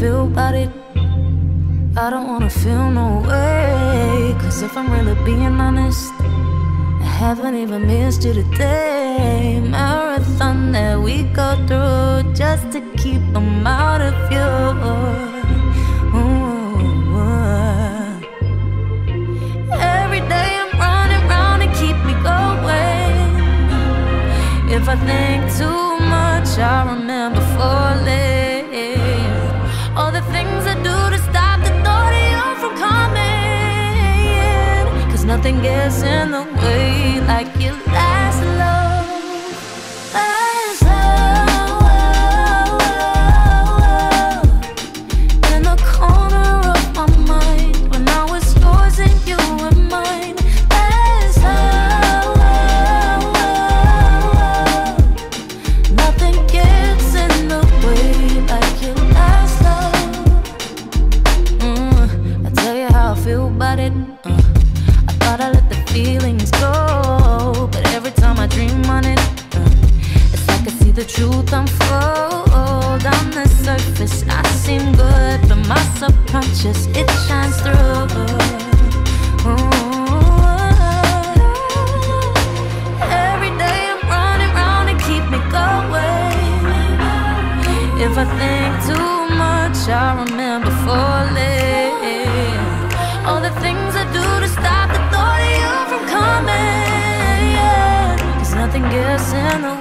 feel about it. I don't wanna feel no way. Cause if I'm really being honest, I haven't even missed you today. Marathon that we go through just to keep them out of you. Every day I'm running round to keep me going. If I think too much, I remember falling. Nothing gets in the way like your last love. Last love. In the corner of my mind, when I was yours and you were mine. Last love. Nothing gets in the way like your last love. Mm, I tell you how I feel about it. I thought I let the feelings go, but every time I dream on it, uh, it's like I see the truth unfold on the surface. I seem good, but my subconscious it shines through. Every day I'm running round to keep me going. If I think too much, I remember falling. person